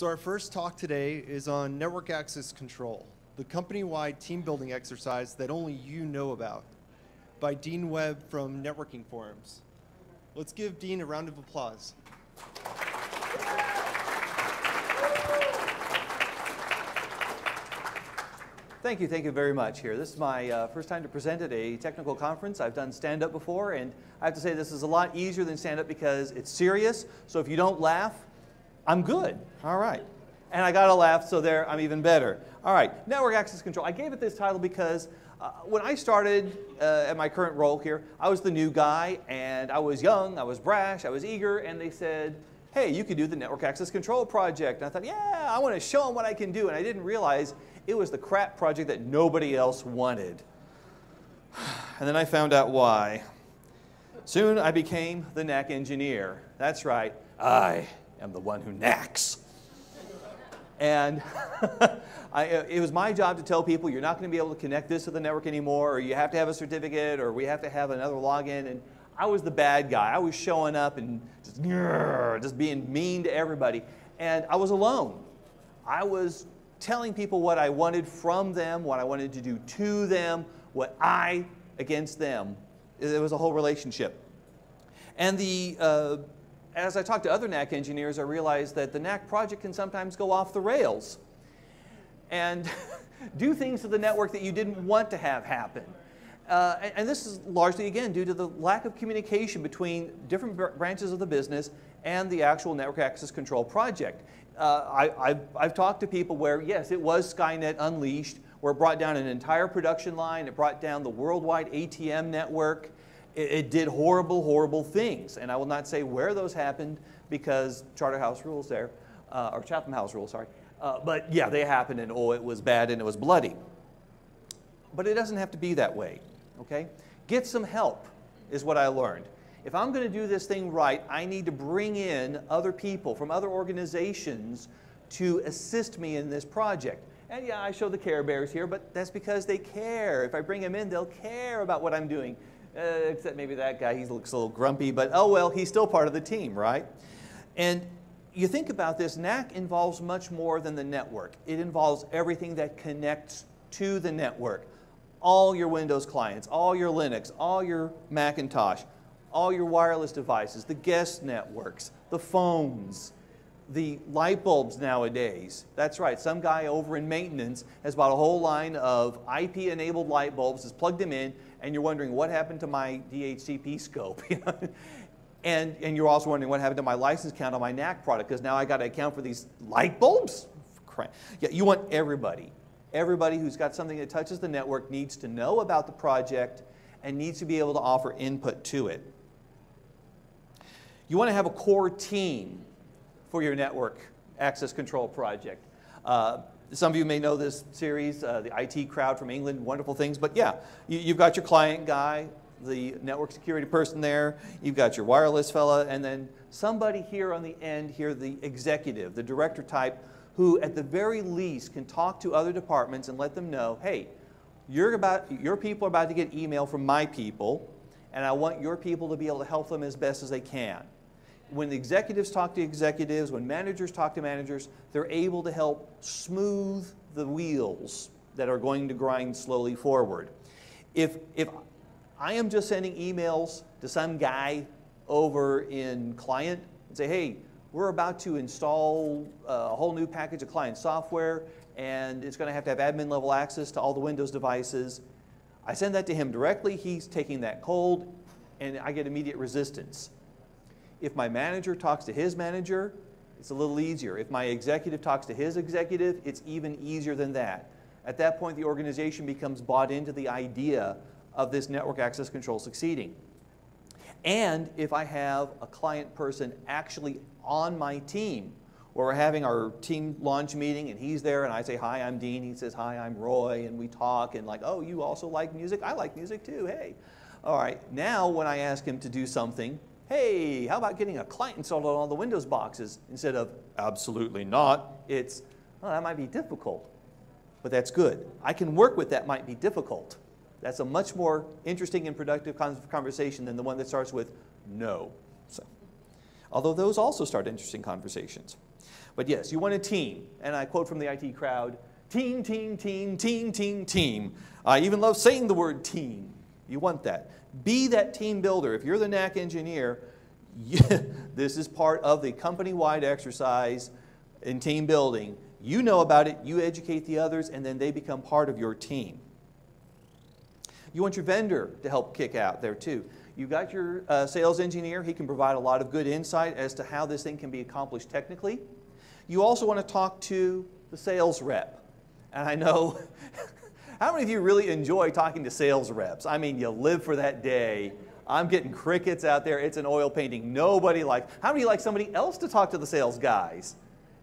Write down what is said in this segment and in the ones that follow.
So our first talk today is on network access control, the company-wide team building exercise that only you know about, by Dean Webb from Networking Forums. Let's give Dean a round of applause. Thank you, thank you very much here. This is my uh, first time to present at a technical conference. I've done stand-up before, and I have to say this is a lot easier than stand-up because it's serious. So if you don't laugh, I'm good. All right. And I got a laugh, so there I'm even better. All right, network access control. I gave it this title because uh, when I started uh, at my current role here, I was the new guy, and I was young, I was brash, I was eager, and they said, hey, you could do the network access control project. And I thought, yeah, I want to show them what I can do. And I didn't realize it was the crap project that nobody else wanted. And then I found out why. Soon I became the NAC engineer. That's right, I am the one who knacks. And I, it was my job to tell people you're not going to be able to connect this to the network anymore, or you have to have a certificate, or we have to have another login. And I was the bad guy. I was showing up and just, just being mean to everybody. And I was alone. I was telling people what I wanted from them, what I wanted to do to them, what I against them. It was a whole relationship. And the, uh, as I talked to other NAC engineers, I realized that the NAC project can sometimes go off the rails and do things to the network that you didn't want to have happen. Uh, and, this is largely, again, due to the lack of communication between different branches of the business and the actual network access control project. Uh, I, have talked to people where, yes, it was Skynet Unleashed, where it brought down an entire production line, it brought down the worldwide ATM network. It, it did horrible, horrible things. And I will not say where those happened because Charterhouse rules there, uh, or Chatham House rules, sorry. Uh, but yeah, they happened and oh, it was bad and it was bloody. But it doesn't have to be that way okay? Get some help is what I learned. If I'm going to do this thing right, I need to bring in other people from other organizations to assist me in this project. And yeah, I show the Care Bears here, but that's because they care. If I bring them in, they'll care about what I'm doing. Uh, except maybe that guy, he looks a little grumpy, but oh well, he's still part of the team, right? And you think about this, NAC involves much more than the network. It involves everything that connects to the network all your Windows clients, all your Linux, all your Macintosh, all your wireless devices, the guest networks, the phones, the light bulbs nowadays. That's right, some guy over in maintenance has bought a whole line of IP enabled light bulbs, has plugged them in, and you're wondering what happened to my DHCP scope. and, and you're also wondering what happened to my license count on my NAC product because now I got to account for these light bulbs? Yeah, you want everybody Everybody who's got something that touches the network needs to know about the project and needs to be able to offer input to it. You want to have a core team for your network access control project. Uh, some of you may know this series, uh, the IT crowd from England, wonderful things. But yeah, you, have got your client guy, the network security person there, you've got your wireless fella, and then somebody here on the end here, the executive, the director type, who at the very least can talk to other departments and let them know, hey, you're about, your people are about to get email from my people, and I want your people to be able to help them as best as they can. When executives talk to executives, when managers talk to managers, they're able to help smooth the wheels that are going to grind slowly forward. If, if I am just sending emails to some guy over in client and say, hey, we're about to install uh, a whole new package of client software and it's going to have to have admin level access to all the Windows devices. I send that to him directly, he's taking that cold, and I get immediate resistance. If my manager talks to his manager, it's a little easier. If my executive talks to his executive, it's even easier than that. At that point, the organization becomes bought into the idea of this network access control succeeding. And if I have a client person actually on my team, where we're having our team launch meeting and he's there and I say, Hi, I'm Dean. He says, Hi, I'm Roy. And we talk and, like, Oh, you also like music? I like music too. Hey. All right. Now, when I ask him to do something, Hey, how about getting a client installed on all the Windows boxes? Instead of, Absolutely not, it's, Well, that might be difficult. But that's good. I can work with that might be difficult. That's a much more interesting and productive conversation than the one that starts with no. So, although those also start interesting conversations. But yes, you want a team. And I quote from the IT crowd team, team, team, team, team, team. I even love saying the word team. You want that. Be that team builder. If you're the NAC engineer, you, this is part of the company wide exercise in team building. You know about it, you educate the others, and then they become part of your team. You want your vendor to help kick out there too. You've got your uh, sales engineer, he can provide a lot of good insight as to how this thing can be accomplished technically. You also want to talk to the sales rep. And I know, how many of you really enjoy talking to sales reps? I mean, you live for that day. I'm getting crickets out there. It's an oil painting. Nobody likes. How many like somebody else to talk to the sales guys?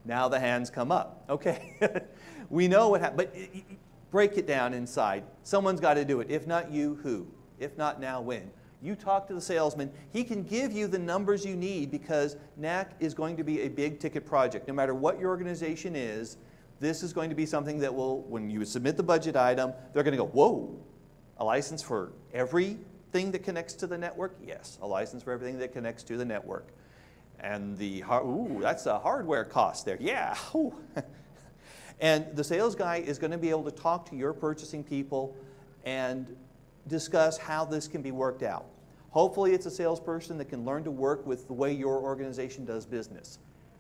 Now the hands come up. Okay. we know what happened. But break it down inside. Someone's got to do it. If not you, who? If not now, when? You talk to the salesman. He can give you the numbers you need because NAC is going to be a big ticket project. No matter what your organization is, this is going to be something that will, when you submit the budget item, they're going to go, whoa, a license for everything that connects to the network? Yes, a license for everything that connects to the network. And the, ooh, that's a hardware cost there. Yeah. and the sales guy is going to be able to talk to your purchasing people and discuss how this can be worked out. Hopefully, it's a salesperson that can learn to work with the way your organization does business,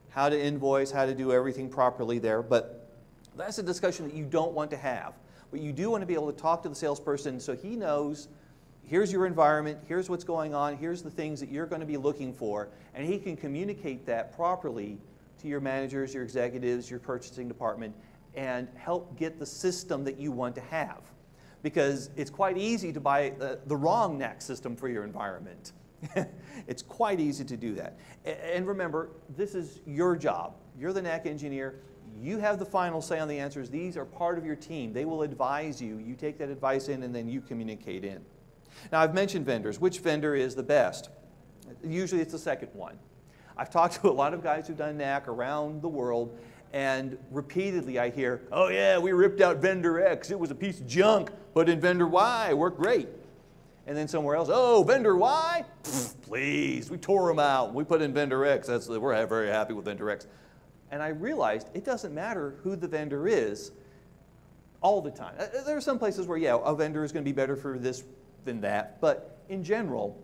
how to invoice, how to do everything properly there. But that's a discussion that you don't want to have. But you do want to be able to talk to the salesperson so he knows here's your environment, here's what's going on, here's the things that you're going to be looking for, and he can communicate that properly to your managers, your executives, your purchasing department, and help get the system that you want to have. Because it's quite easy to buy the, the wrong NAC system for your environment. it's quite easy to do that. And remember, this is your job. You're the NAC engineer. You have the final say on the answers. These are part of your team. They will advise you. You take that advice in and then you communicate in. Now, I've mentioned vendors. Which vendor is the best? Usually it's the second one. I've talked to a lot of guys who've done NAC around the world, and repeatedly I hear, oh, yeah, we ripped out vendor X. It was a piece of junk. but in vendor Y. Worked great. And then somewhere else, oh, vendor Y? Pfft, please, we tore them out. We put in vendor X. That's, we're very happy with vendor X. And I realized it doesn't matter who the vendor is all the time. Uh, there are some places where, yeah, a vendor is going to be better for this than that. But in general,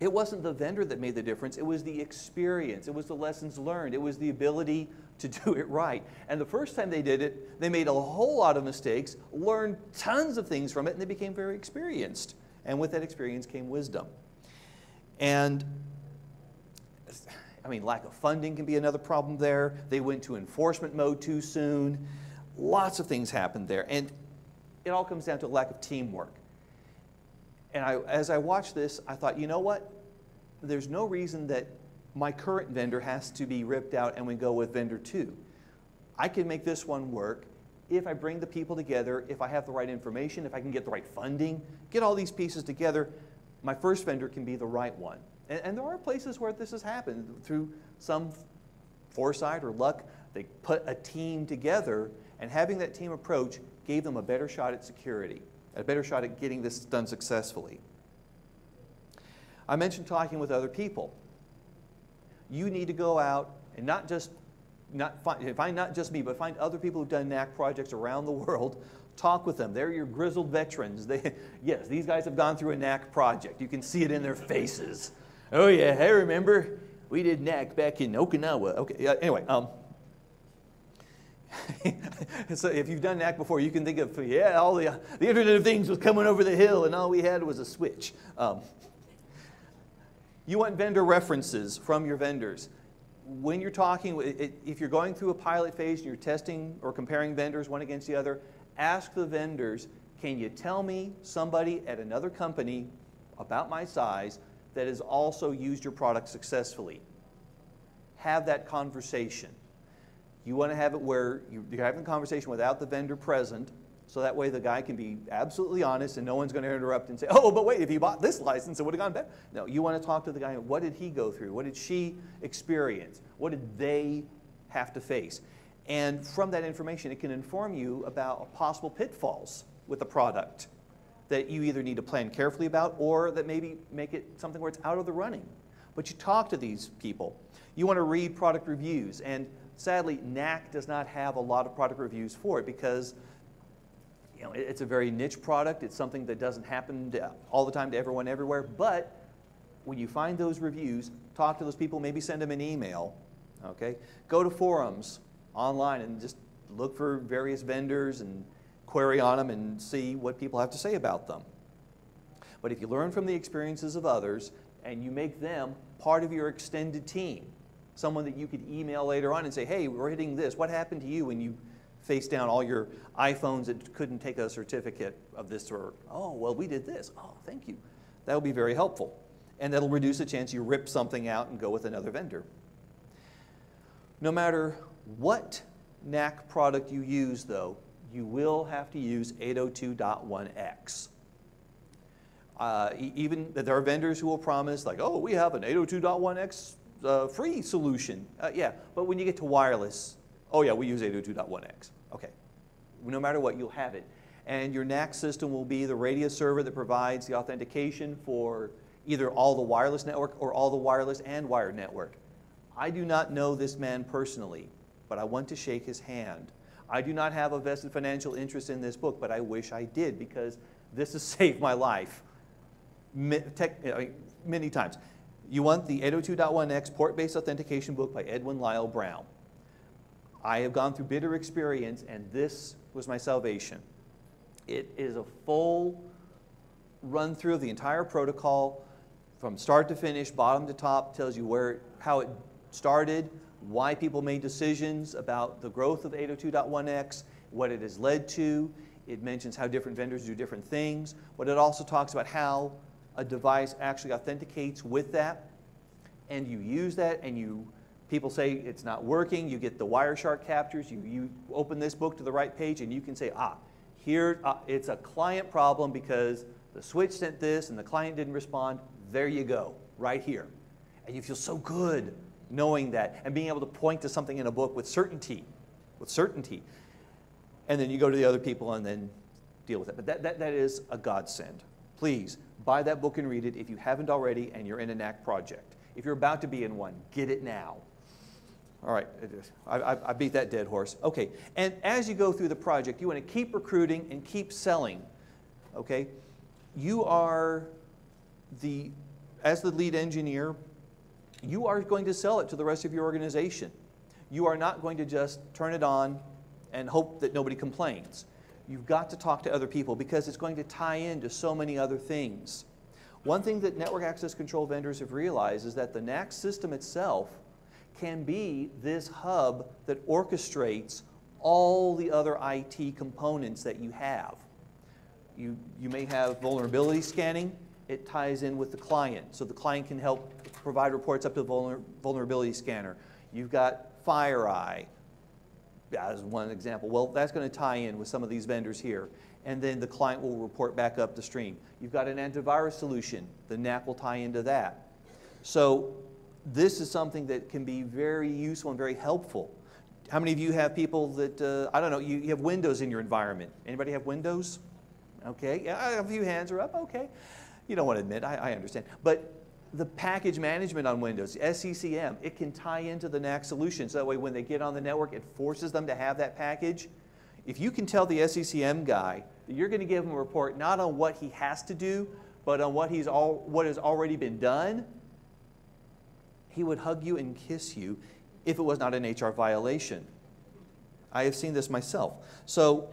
it wasn't the vendor that made the difference. It was the experience. It was the lessons learned. It was the ability to do it right. And the first time they did it, they made a whole lot of mistakes, learned tons of things from it, and they became very experienced. And with that experience came wisdom. And I mean, lack of funding can be another problem there. They went to enforcement mode too soon. Lots of things happened there. And it all comes down to a lack of teamwork. And I, as I watched this, I thought, you know what? There's no reason that my current vendor has to be ripped out and we go with vendor two. I can make this one work if I bring the people together, if I have the right information, if I can get the right funding, get all these pieces together, my first vendor can be the right one. And, and there are places where this has happened through some foresight or luck. They put a team together, and having that team approach gave them a better shot at security a better shot at getting this done successfully. I mentioned talking with other people. You need to go out and not just not find, find not just me, but find other people who've done NAC projects around the world. Talk with them. They're your grizzled veterans. They, yes, these guys have gone through a NAC project. You can see it in their faces. Oh yeah, I remember we did NAC back in Okinawa. Okay, uh, anyway, um, so if you've done NAC before, you can think of, yeah, all the, the Internet of Things was coming over the hill and all we had was a switch. Um, you want vendor references from your vendors. When you're talking, if you're going through a pilot phase and you're testing or comparing vendors one against the other, ask the vendors, can you tell me somebody at another company about my size that has also used your product successfully? Have that conversation. You want to have it where you're having a conversation without the vendor present, so that way the guy can be absolutely honest and no one's going to interrupt and say, oh, but wait, if he bought this license, it would have gone better. No, you want to talk to the guy. What did he go through? What did she experience? What did they have to face? And from that information, it can inform you about possible pitfalls with the product that you either need to plan carefully about or that maybe make it something where it's out of the running. But you talk to these people. You want to read product reviews and Sadly, NAC does not have a lot of product reviews for it because you know, it's a very niche product. It's something that doesn't happen to, all the time to everyone everywhere. But when you find those reviews, talk to those people, maybe send them an email. Okay? Go to forums online and just look for various vendors and query on them and see what people have to say about them. But if you learn from the experiences of others and you make them part of your extended team, someone that you could email later on and say, hey, we're hitting this. What happened to you when you faced down all your iPhones that couldn't take a certificate of this? Or, oh, well, we did this. Oh, thank you. That will be very helpful. And that'll reduce the chance you rip something out and go with another vendor. No matter what NAC product you use, though, you will have to use 802.1x. Uh, even there are vendors who will promise, like, oh, we have an 802.1x uh, free solution. Uh, yeah, but when you get to wireless, oh yeah, we use 802.1x. Okay, no matter what, you'll have it. And your NAC system will be the radius server that provides the authentication for either all the wireless network or all the wireless and wired network. I do not know this man personally, but I want to shake his hand. I do not have a vested financial interest in this book, but I wish I did because this has saved my life many times. You want the 802.1x port-based authentication book by Edwin Lyle Brown. I have gone through bitter experience, and this was my salvation. It is a full run through of the entire protocol from start to finish, bottom to top, tells you where, how it started, why people made decisions about the growth of 802.1x, what it has led to. It mentions how different vendors do different things, but it also talks about how a device actually authenticates with that, and you use that, and you people say it's not working, you get the Wireshark captures, you, you open this book to the right page, and you can say, ah, here, uh, it's a client problem because the switch sent this and the client didn't respond. There you go, right here. And you feel so good knowing that and being able to point to something in a book with certainty, with certainty. And then you go to the other people and then deal with it. But that, that, that is a godsend. Please buy that book and read it if you haven't already and you're in a NAC project. If you're about to be in one, get it now. All right, I, I, beat that dead horse. Okay, and as you go through the project, you want to keep recruiting and keep selling. Okay, you are the, as the lead engineer, you are going to sell it to the rest of your organization. You are not going to just turn it on and hope that nobody complains. You've got to talk to other people because it's going to tie into so many other things. One thing that network access control vendors have realized is that the NAC system itself can be this hub that orchestrates all the other IT components that you have. You, you may have vulnerability scanning. It ties in with the client, so the client can help provide reports up to the vulner vulnerability scanner. You've got FireEye as one example. Well, that's going to tie in with some of these vendors here. And then the client will report back up the stream. You've got an antivirus solution. The NAC will tie into that. So this is something that can be very useful and very helpful. How many of you have people that, uh, I don't know, you, you, have Windows in your environment? Anybody have Windows? Okay, yeah, a few hands are up, okay. You don't want to admit, I, I understand. But the package management on Windows, SCCM, it can tie into the NAC solution. So that way when they get on the network, it forces them to have that package. If you can tell the SCCM guy that you're going to give him a report not on what he has to do, but on what, he's all, what has already been done, he would hug you and kiss you if it was not an HR violation. I have seen this myself. So,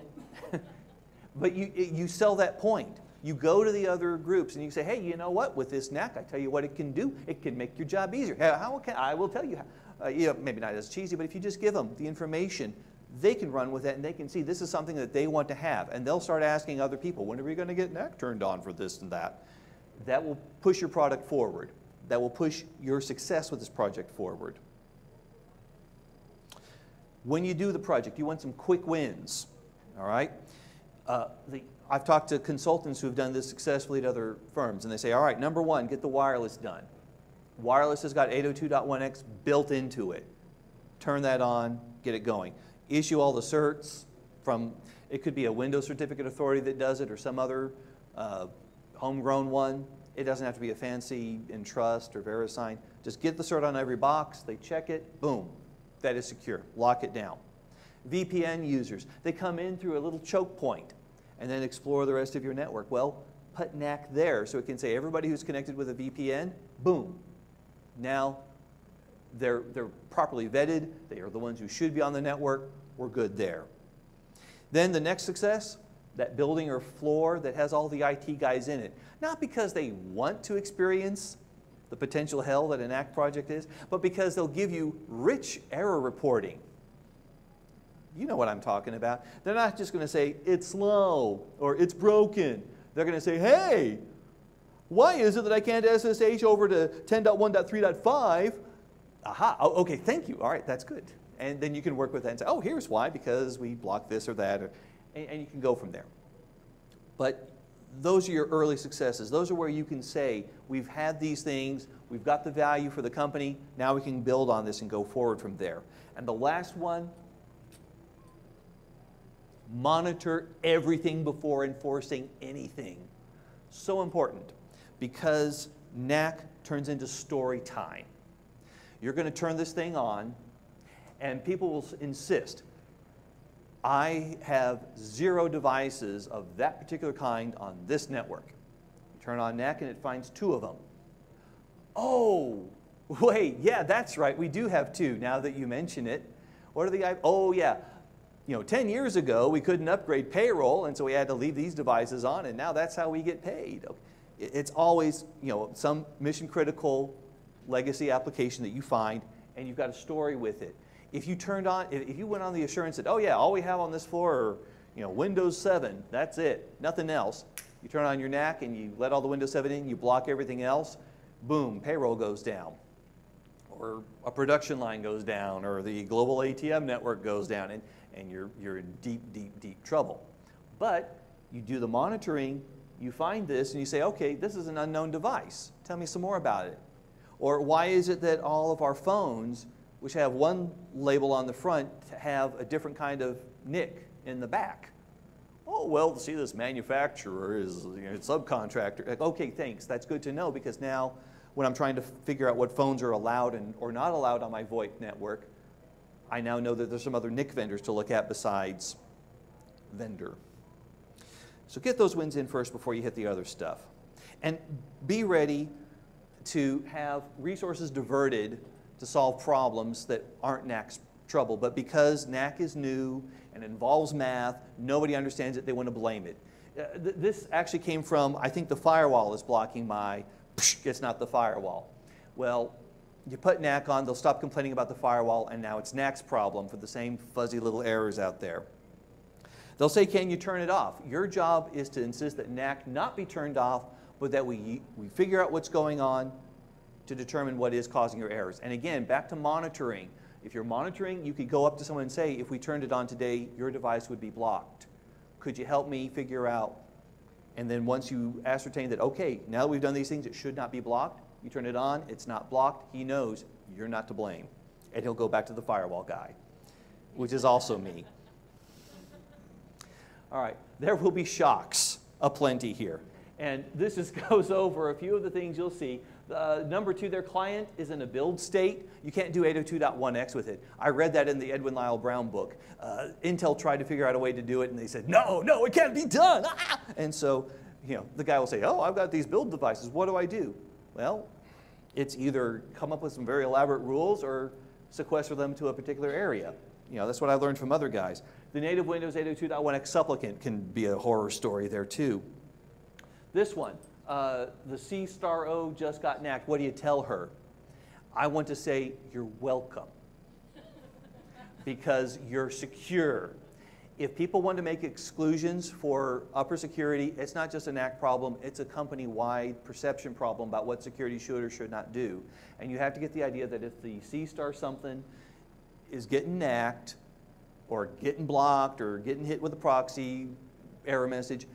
but you, you sell that point. You go to the other groups and you say, hey, you know what? With this NAC, I tell you what it can do. It can make your job easier. How can, I will tell you, uh, maybe not as cheesy, but if you just give them the information, they can run with it and they can see this is something that they want to have. And they'll start asking other people, when are we going to get NAC turned on for this and that? That will push your product forward that will push your success with this project forward. When you do the project, you want some quick wins, all right? Uh, the, I've talked to consultants who have done this successfully at other firms, and they say, all right, number one, get the wireless done. Wireless has got 802.1x built into it. Turn that on, get it going. Issue all the certs from, it could be a Windows Certificate Authority that does it or some other uh, homegrown one. It doesn't have to be a fancy Entrust or VeriSign. Just get the cert on every box, they check it, boom, that is secure. Lock it down. VPN users, they come in through a little choke point and then explore the rest of your network. Well, put NAC there so it can say everybody who's connected with a VPN, boom. Now they're, they're properly vetted, they are the ones who should be on the network, we're good there. Then the next success, that building or floor that has all the IT guys in it. Not because they want to experience the potential hell that a NAC project is, but because they'll give you rich error reporting. You know what I'm talking about. They're not just going to say, it's slow or it's broken. They're going to say, hey, why is it that I can't SSH over to 10.1.3.5? Aha, oh, okay, thank you. All right, that's good. And then you can work with that and say, oh, here's why, because we blocked this or that, or, and, and you can go from there. But those are your early successes. Those are where you can say, we've had these things, we've got the value for the company, now we can build on this and go forward from there. And the last one, monitor everything before enforcing anything. So important because NAC turns into story time. You're going to turn this thing on, and people will insist, I have zero devices of that particular kind on this network. You turn on NAC and it finds two of them. Oh, wait, yeah, that's right. We do have two now that you mention it. What are the, oh yeah, you know, 10 years ago we couldn't upgrade payroll and so we had to leave these devices on and now that's how we get paid. It's always, you know, some mission critical legacy application that you find and you've got a story with it. If you turned on, if you went on the assurance that, oh yeah, all we have on this floor are, you know, Windows 7, that's it, nothing else. You turn on your NAC and you let all the Windows 7 in, you block everything else, boom, payroll goes down. Or a production line goes down, or the global ATM network goes down, and, and you're, you're in deep, deep, deep trouble. But you do the monitoring, you find this, and you say, okay, this is an unknown device. Tell me some more about it. Or why is it that all of our phones, which have one label on the front, have a different kind of NIC in the back? Oh, well, see, this manufacturer is you know, subcontractor. Like, okay, thanks. That's good to know because now when I'm trying to figure out what phones are allowed and, or not allowed on my VoIP network, I now know that there's some other NIC vendors to look at besides vendor. So get those wins in first before you hit the other stuff. And be ready to have resources diverted to solve problems that aren't NAC's trouble. But because NAC is new and involves math, nobody understands it, they want to blame it. Uh, th this actually came from, I think the firewall is blocking my, it's not the firewall. Well, you put NAC on, they'll stop complaining about the firewall, and now it's NAC's problem for the same fuzzy little errors out there. They'll say, can you turn it off? Your job is to insist that NAC not be turned off but that we, we figure out what's going on to determine what is causing your errors. And again, back to monitoring. If you're monitoring, you could go up to someone and say, if we turned it on today, your device would be blocked. Could you help me figure out? And then once you ascertain that, okay, now that we've done these things, it should not be blocked, you turn it on, it's not blocked, he knows you're not to blame. And he'll go back to the firewall guy, which is also me. All right, there will be shocks aplenty here. And this just goes over a few of the things you'll see. Uh, number two, their client is in a build state. You can't do 802.1x with it. I read that in the Edwin Lyle Brown book. Uh, Intel tried to figure out a way to do it, and they said, no, no, it can't be done. Ah! And so, you know, the guy will say, oh, I've got these build devices. What do I do? Well, it's either come up with some very elaborate rules or sequester them to a particular area. You know, that's what I learned from other guys. The native Windows 802.1x supplicant can be a horror story there too. This one, uh, the C star O just got nacked. What do you tell her? I want to say, you're welcome. because you're secure. If people want to make exclusions for upper security, it's not just a NAC problem, it's a company-wide perception problem about what security should or should not do. And you have to get the idea that if the C star something is getting NACed, or getting blocked, or getting hit with a proxy error message,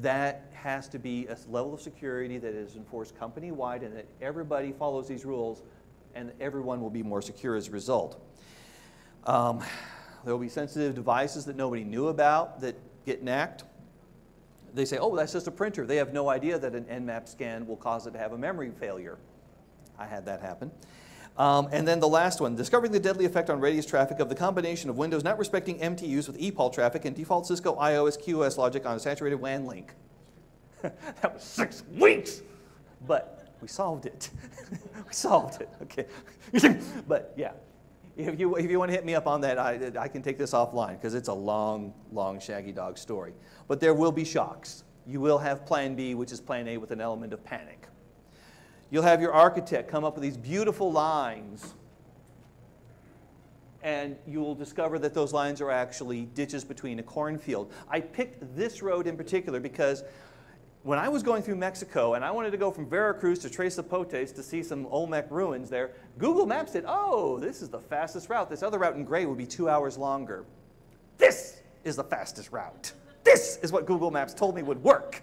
that has to be a level of security that is enforced company-wide and that everybody follows these rules and everyone will be more secure as a result. Um, there will be sensitive devices that nobody knew about that get nacked. They say, oh, that's just a printer. They have no idea that an Nmap scan will cause it to have a memory failure. I had that happen. Um, and then the last one, discovering the deadly effect on radius traffic of the combination of Windows not respecting MTUs with EAPOL traffic and default Cisco IOS QoS logic on a saturated WAN link. that was six weeks, but we solved it. we solved it, okay. but yeah, if you, if you want to hit me up on that, I, I can take this offline because it's a long, long shaggy dog story. But there will be shocks. You will have plan B, which is plan A with an element of panic. You'll have your architect come up with these beautiful lines, and you'll discover that those lines are actually ditches between a cornfield. I picked this road in particular because when I was going through Mexico and I wanted to go from Veracruz to Tres Zapotes to see some Olmec ruins there, Google Maps said, oh, this is the fastest route. This other route in gray would be two hours longer. This is the fastest route. This is what Google Maps told me would work.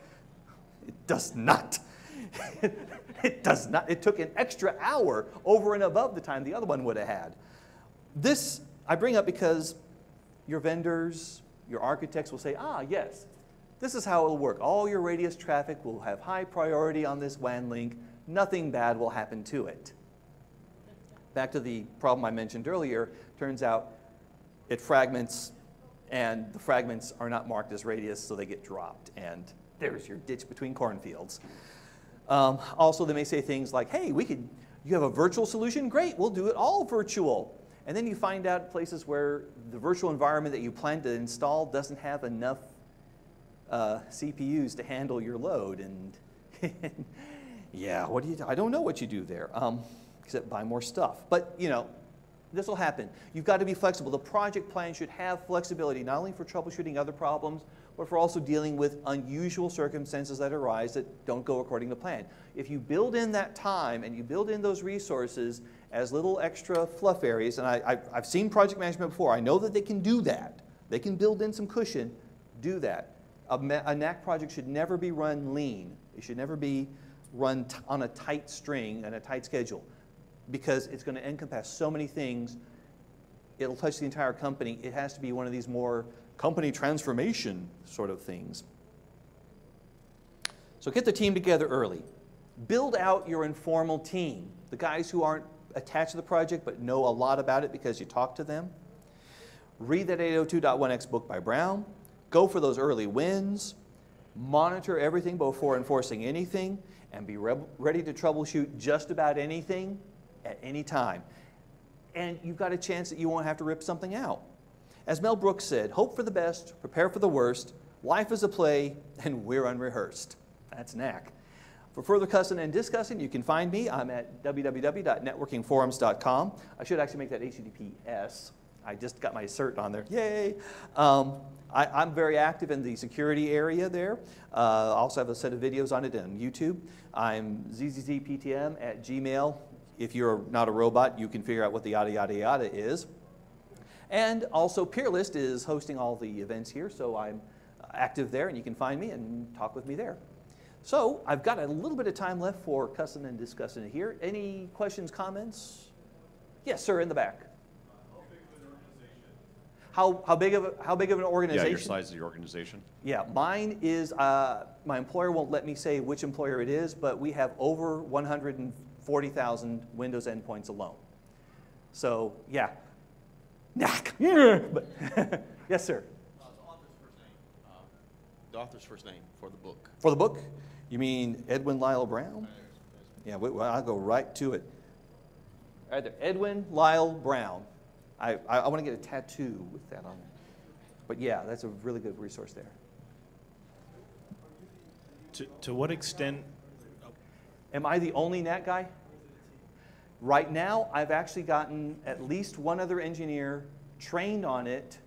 It does not. it does not. It took an extra hour over and above the time the other one would have had. This I bring up because your vendors, your architects will say, ah, yes, this is how it'll work. All your radius traffic will have high priority on this WAN link. Nothing bad will happen to it. Back to the problem I mentioned earlier, turns out it fragments and the fragments are not marked as radius, so they get dropped. And there's your ditch between cornfields. Um, also, they may say things like, hey, we could, you have a virtual solution? Great, we'll do it all virtual. And then you find out places where the virtual environment that you plan to install doesn't have enough uh, CPUs to handle your load. And yeah, what do you, I don't know what you do there, um, except buy more stuff. But, you know, this will happen. You've got to be flexible. The project plan should have flexibility, not only for troubleshooting other problems, but for also dealing with unusual circumstances that arise that don't go according to plan. If you build in that time and you build in those resources as little extra fluff areas, and I, have seen project management before, I know that they can do that. They can build in some cushion, do that. A, a NAC project should never be run lean. It should never be run on a tight string and a tight schedule because it's going to encompass so many things. It'll touch the entire company. It has to be one of these more company transformation sort of things. So get the team together early. Build out your informal team, the guys who aren't attached to the project but know a lot about it because you talk to them. Read that 802.1x book by Brown. Go for those early wins. Monitor everything before enforcing anything and be ready to troubleshoot just about anything at any time. And you've got a chance that you won't have to rip something out. As Mel Brooks said, hope for the best, prepare for the worst, life is a play, and we're unrehearsed. That's NAC. For further cussing and discussing, you can find me. I'm at www.networkingforums.com. I should actually make that HTTPS. I just got my cert on there. Yay! Um, I, am very active in the security area there. Uh, I also have a set of videos on it on YouTube. I'm zzzptm at gmail if you're not a robot, you can figure out what the yada yada yada is. And also Peerlyst is hosting all the events here, so I'm active there and you can find me and talk with me there. So I've got a little bit of time left for cussing and discussing it here. Any questions, comments? Yes, sir, in the back. How, how, big of a, how big of an organization? Yeah, your size of your organization. Yeah, mine is, uh, my employer won't let me say which employer it is, but we have over 140,000 Windows endpoints alone. So yeah, knack. but yes, sir. Uh, the author's first name. Uh, the author's first name for the book. For the book, you mean Edwin Lyle Brown? Yeah, well, I'll go right to it. Right there, Edwin Lyle Brown. I, I, I want to get a tattoo with that on it. But yeah, that's a really good resource there. To, to what extent Am I the only NAC guy? Right now, I've actually gotten at least one other engineer trained on it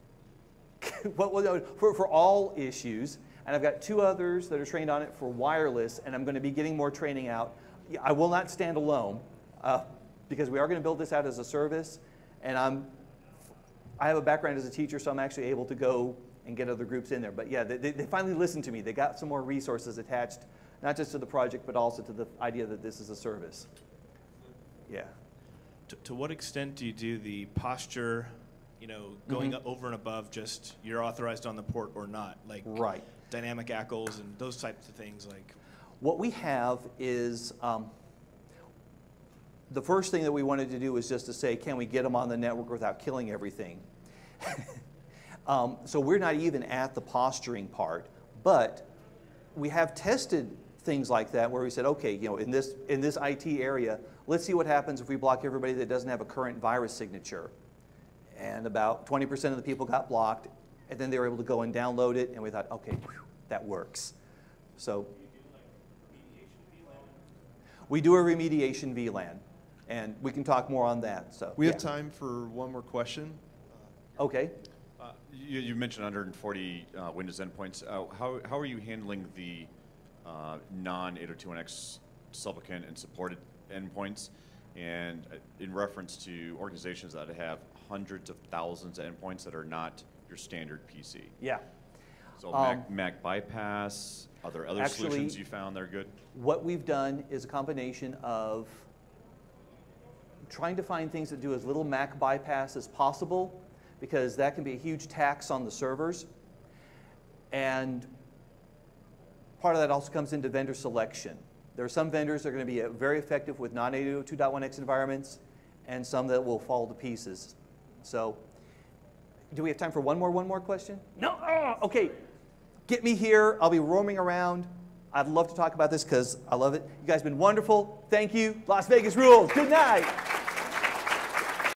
for, for all issues. And I've got two others that are trained on it for wireless, and I'm going to be getting more training out. I will not stand alone uh, because we are going to build this out as a service. And I'm, I have a background as a teacher, so I'm actually able to go and get other groups in there. But yeah, they, they finally listened to me. They got some more resources attached not just to the project, but also to the idea that this is a service. Yeah. To, to what extent do you do the posture, you know, going mm-hmm. over and above just you're authorized on the port or not? Like right. dynamic ACLs and those types of things like. What we have is um, the first thing that we wanted to do was just to say, can we get them on the network without killing everything? um, so we're not even at the posturing part, but we have tested things like that where we said, okay, you know, in this, in this IT area, let's see what happens if we block everybody that doesn't have a current virus signature. And about 20% of the people got blocked, and then they were able to go and download it, and we thought, okay, whew, that works. So we do a remediation VLAN, and we can talk more on that. So We have time for one more question. Okay. Uh, You, you mentioned 140 uh, Windows endpoints. Uh, How, how are you handling the uh, non-802.1x supplicant and supported endpoints? And uh, in reference to organizations that have hundreds of thousands of endpoints that are not your standard PC. Yeah. So Um, MAC, MAC bypass, are there other actually- solutions you found that are good? What we've done is a combination of trying to find things that do as little MAC bypass as possible, because that can be a huge tax on the servers. And part of that also comes into vendor selection. There are some vendors that are going to be uh, very effective with non-802.1x environments, and some that will fall to pieces. So, do we have time for one more, one more question? No? Oh, okay. Get me here. I'll be roaming around. I'd love to talk about this because I love it. You guys have been wonderful. Thank you. Las Vegas rules. Good night.